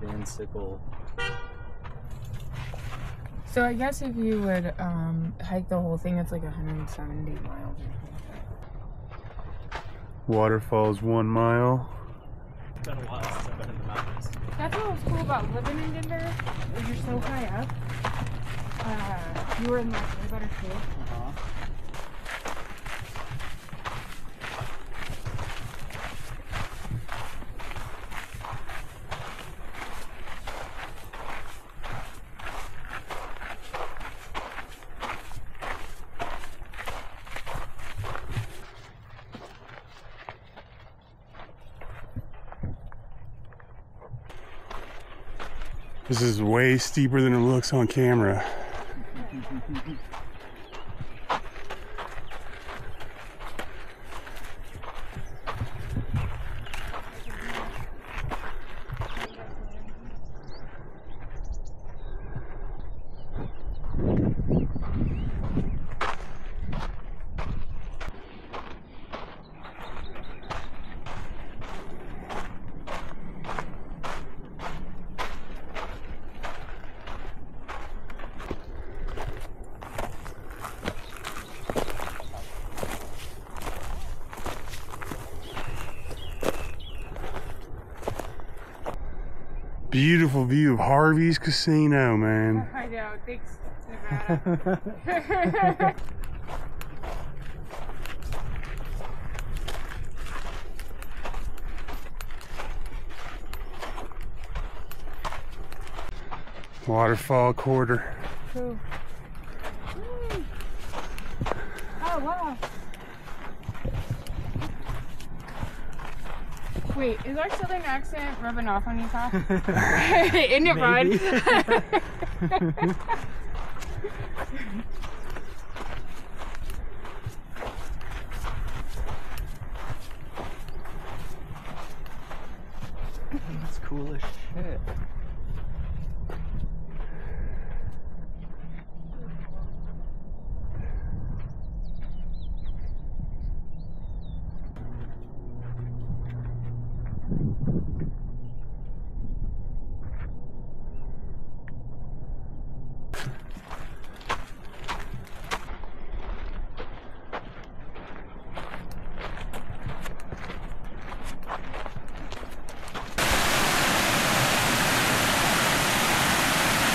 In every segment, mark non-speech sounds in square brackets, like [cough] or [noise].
Van Sickle. So I guess if you would um, hike the whole thing, it's like 170 miles. Waterfalls one mile. It's been a while since I've been in the mountains. That's what was cool about living in Denver. Is you're so high up. Uh, you were in like way better shape. Uh-huh. This is way steeper than it looks on camera. Beautiful view of Harvey's Casino, man. [laughs] I know. Thanks, Nevada. [laughs] Waterfall quarter. cool. Oh wow. Wait, is our southern accent rubbing off on you, [laughs] Kyle? [laughs] In your Maybe. mind. [laughs]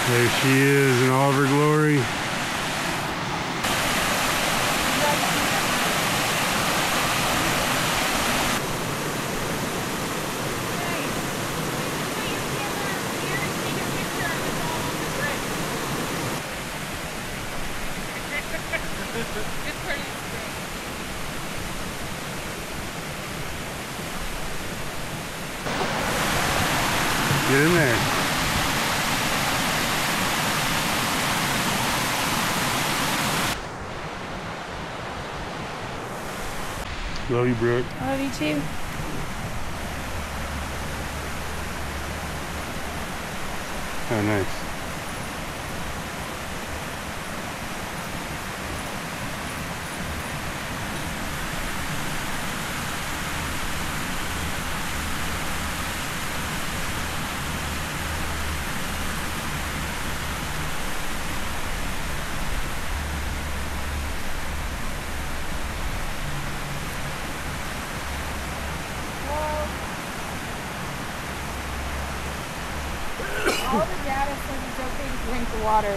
There she is in all of her glory. Get in there. Love you, Brooke. Love you too. Oh, nice. All the data says it's okay to drink the water.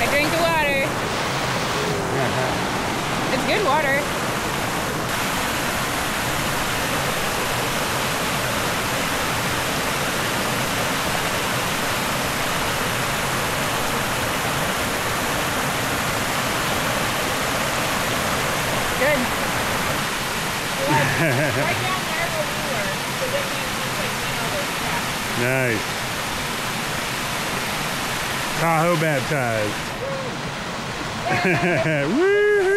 I drink the water. Uh-huh. It's good water. Good. Like, right down there where we were. So then you just like went over. Yeah. Nice. Tahoe baptized. [laughs] Woohoo!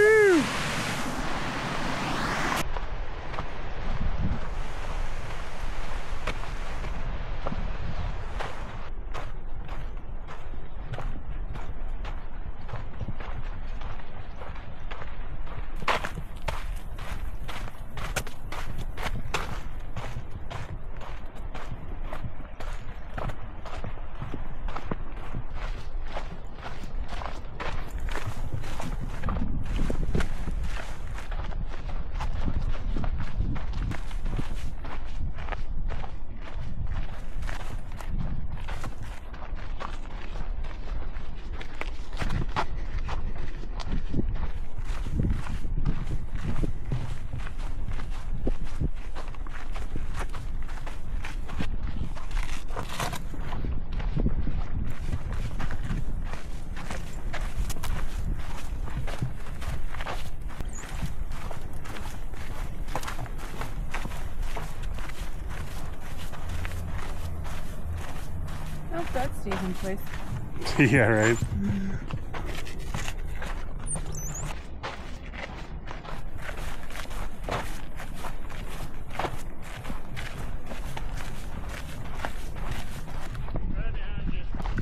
If that's Stephen's place. [laughs] yeah, right.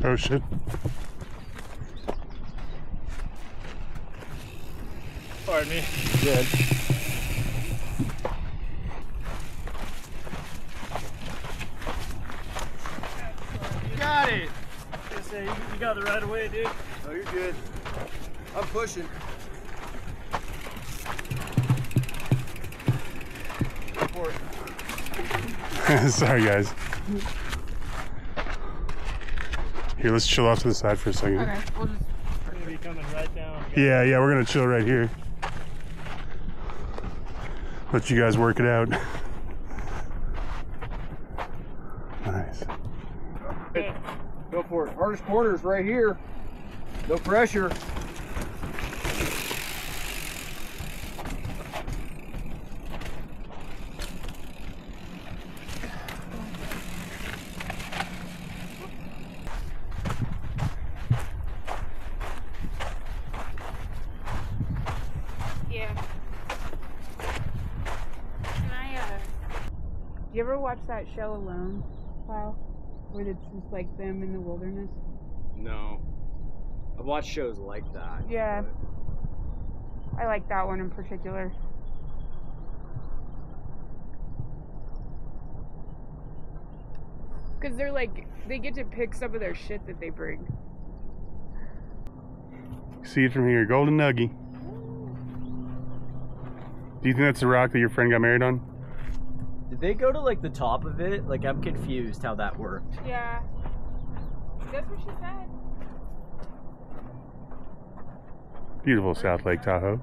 Oh shit. Pardon me. Good. You got it. I say you, you got the right of way, dude. No, you're good. I'm pushing. Go for it. Sorry, guys. Here, let's chill off to the side for a second. Okay, we'll just. Gonna be coming right down. Yeah, yeah, we're gonna chill right here. Let you guys work it out. [laughs] Nice. Go for it. Hardest corners right here. No pressure. Uh. Do you ever watch that show Alone, Kyle? Where it's just like them in the wilderness? No. I've watched shows like that. Yeah. I like that one in particular. Because they're like, they get to pick some of their shit that they bring. See it from here, golden nuggy. Do you think that's the rock that your friend got married on? Did they go to like the top of it? Like I'm confused how that worked. Yeah. That's what she said. Beautiful South Lake Tahoe.